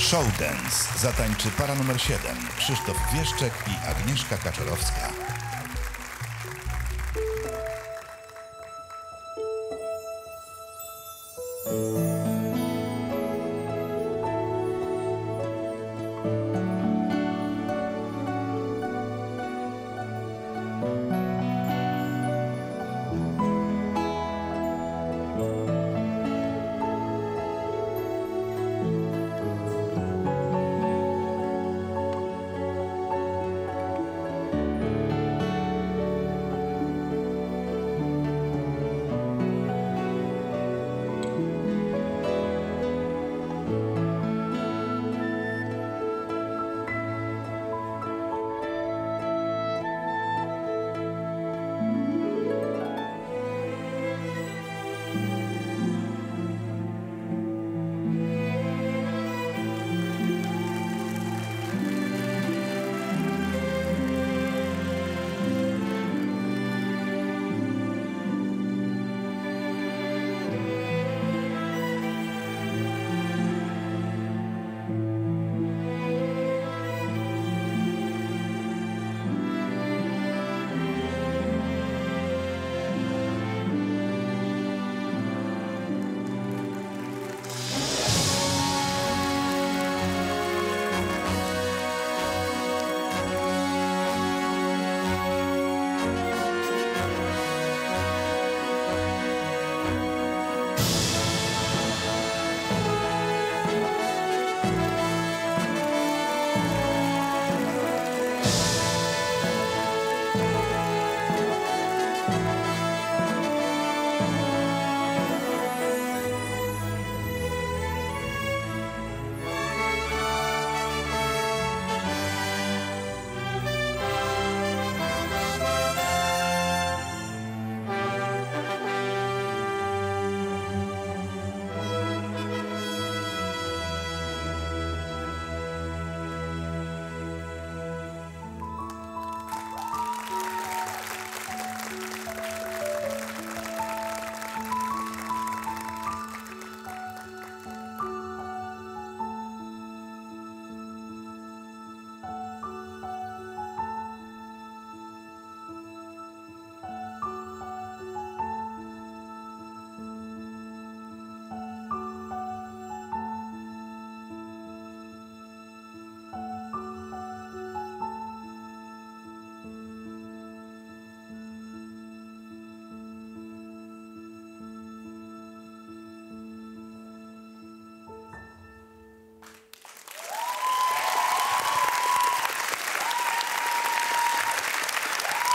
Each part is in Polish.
Showdance zatańczy para numer 7 Krzysztof Wieszczek i Agnieszka Kaczorowska.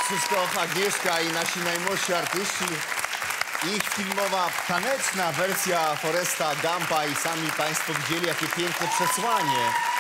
Krzysztof, Agnieszka i nasi najmłodsi artyści. Ich filmowa, taneczna wersja Foresta Gampa i sami Państwo widzieli, jakie piękne przesłanie